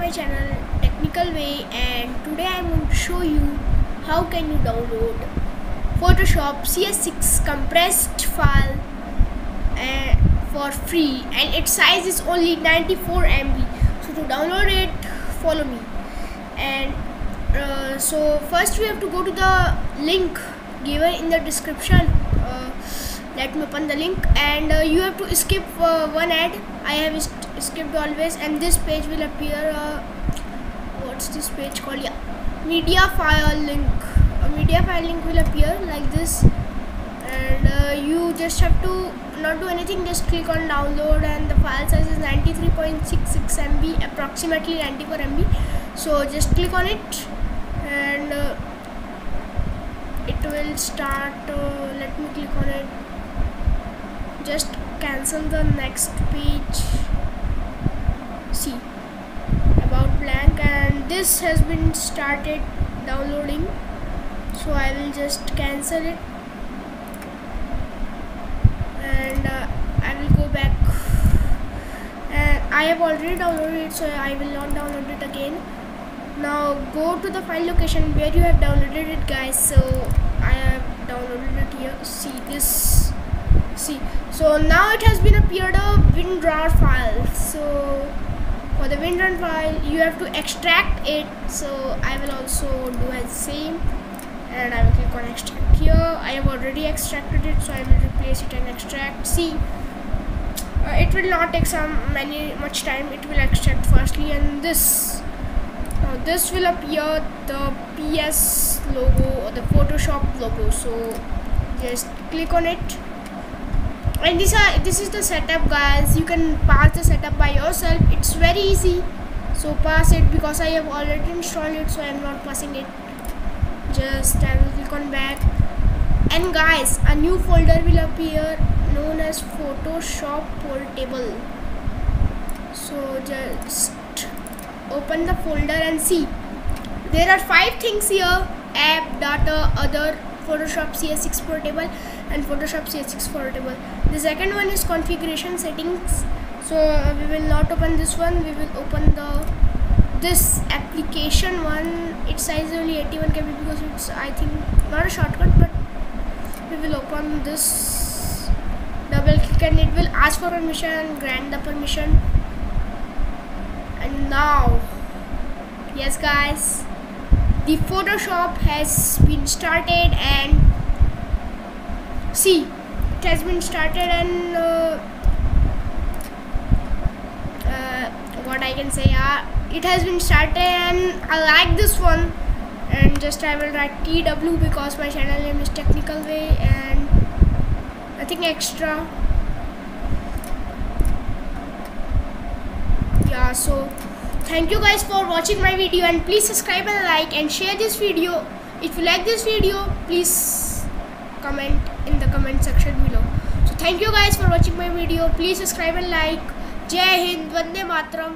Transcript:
my channel Technical Way and today I'm going to show you how can you download Photoshop CS6 compressed file uh, for free and its size is only 94 MB so to download it follow me. And uh, so first we have to go to the link given in the description. Uh, let me open the link. And uh, you have to skip uh, one ad. I have skipped always. And this page will appear uh, what's this page called? Yeah. MediaFire link. MediaFire link will appear like this. And uh, you just have to not do anything. Just click on download. And the file size is 93.66 MB approximately 94 MB so just click on it. And uh, it will start uh, let me click on it just cancel the next page. See about blank. And this has been started downloading. So I will just cancel it. And uh, I will go back. And I have already downloaded it so I will not download it again. Now go to the file location where you have downloaded it guys. So I have downloaded it here. See this so now it has been appeared a WinRAR file. So for the WinRAR file you have to extract it. So I will also do as same. And I will click on extract here. I have already extracted it so I will replace it and extract. See uh, it will not take some many much time. It will extract firstly and this. This will appear the PS logo or the Photoshop logo. So just click on it and this are this is the setup guys. You can pass the setup by yourself. It's very easy. So pass it because I have already installed it so I am not passing it. Just I will click on back. And guys a new folder will appear known as Photoshop portable. So just open the folder and see. There are five things here. App data other Photoshop CS6 portable and Photoshop CS6 portable. The second one is configuration settings. So uh, we will not open this one. We will open the this application one. Its size only 81 KB because it's I think not a shortcut but we will open this double click and it will ask for permission grant the permission. And now yes guys the Photoshop has been started and see it has been started and uh, uh, what I can say uh, it has been started and I like this one. And just I will write TW because my channel name is Technical Way and nothing extra. Yeah so thank you guys for watching my video and please subscribe and like and share this video. If you like this video please comment in the comment section below. So thank you guys for watching my video. Please subscribe and like. Jai hind vande matram